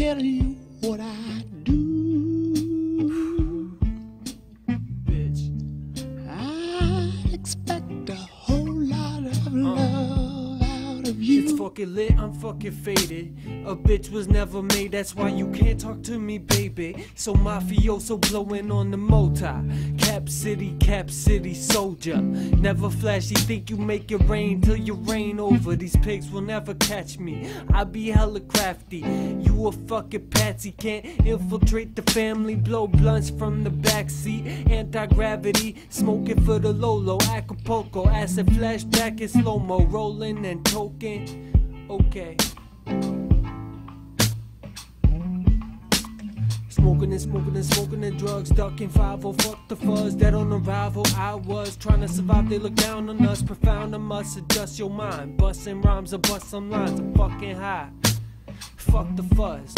tell you what I do. Fucking lit, I'm fucking faded. A bitch was never made, that's why you can't talk to me, baby. So mafioso blowing on the motor. Cap City, Cap City soldier. Never flashy, think you make it rain till you rain over. These pigs will never catch me. I be hella crafty. You a fucking patsy, can't infiltrate the family. Blow blunts from the backseat. Anti gravity, smoking for the Lolo. Acapulco, acid flashback in slow mo. Rolling and token. Okay. Smoking and smoking and smoking and drugs, ducking 5 fuck the fuzz, dead on arrival. I was trying to survive, they look down on us, profound. I must adjust your mind. Busting rhymes or bust some lines, I'm fucking high. Fuck the fuzz.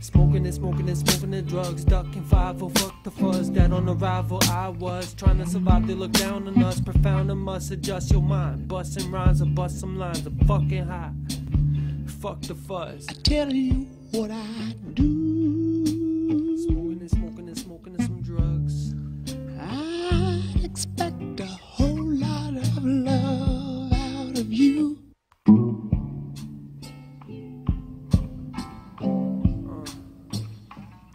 Smoking and smoking and smoking and drugs, ducking five, oh fuck the fuzz, dead on arrival. I was trying to survive, they look down on us, profound. I must adjust your mind. Busting rhymes or bust some lines, I'm fucking high. Fuck the fuzz. I tell you what I do. Smoking and smoking and smoking and some drugs. I expect a whole lot of love out of you. Uh,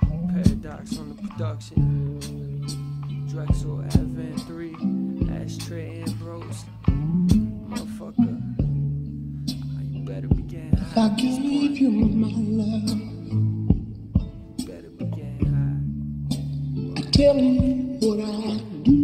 P3RADOXX on the production. DREXL, Advent 3, Ashtray, Ambrose. If. I gave you my love, You better begin high. tell you what I do.